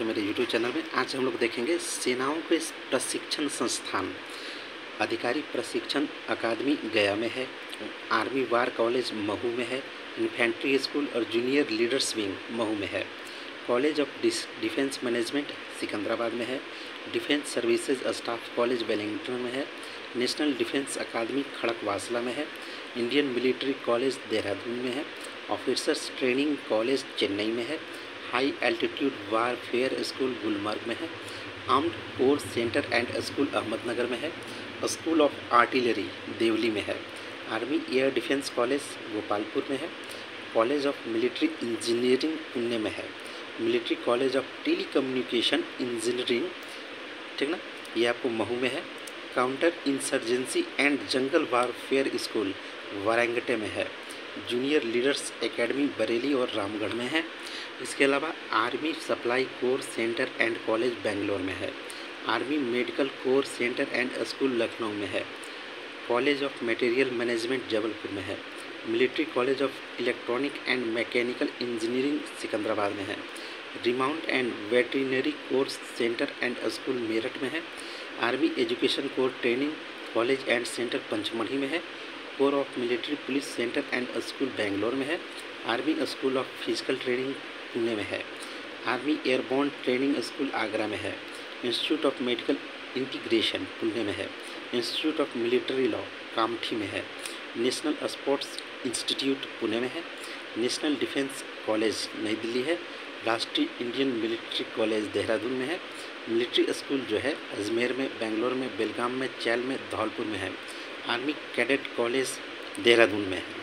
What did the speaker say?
है मेरे YouTube channel में आज हम लोग देखेंगे सेनाओं के प्रशिक्षण संस्थान। अधिकारी प्रशिक्षण अकादमी गया में है, आर्मी वार कॉलेज महू में है, इन्फेंट्री स्कूल और जूनियर लीडर्स विंग महू में है। College of defence management Secunderabad में है, defence services staff college Wellington में है, नेशनल डिफेंस अकादमी खड़कवासला में है, इंडियन मिलिट्री कॉलेज देहरादून में है, ऑफिसर्स ट्रेनिंग कॉलेज चेन्नई में है high altitude warfare school Gulmarg में है। Armoured corps centre and school Ahmednagar में है। स्कूल ऑफ़ आर्टिलरी देवली में है। Army air defence college Gopalpur में है। College of military engineering Pune में है। Military college of telecommunication engineering, ठीक ना? ये आपको महू में है। Counter insurgency and jungle warfare school Vairengte में है। जूनियर लीडर्स एकेडमी बरेली और रामगढ़ में है। इसके अलावा army supply corps centre and college Bangalore में है। Army medical corps centre and school Lucknow में है। College of material management Jabalpur में है। Military college of electronic and mechanical engineering Secunderabad में है। Remount and veterinary corps centre and school Meerut में है। Army education corps training college and centre Pachmarhi में है। Corps of military police centre and school Bangalore में है। Army school of physical training Pune में है। Army airborne training school Agra में है। Institute of medical integration Pune में है। Institute of military law Kamptee में है। नेशनल स्पोर्ट्स इंस्टीट्यूट पुणे में है। नेशनल डिफेंस कॉलेज नई दिल्ली है। राष्ट्रीय इंडियन मिलिट्री कॉलेज देहरादून में है। मिलिट्री स्कूल जो है, अजमेर में बेंगलोर में बेलगाम में चैल में धौलपुर में है। आर्मी कैडेट कॉलेज देहरादून में है।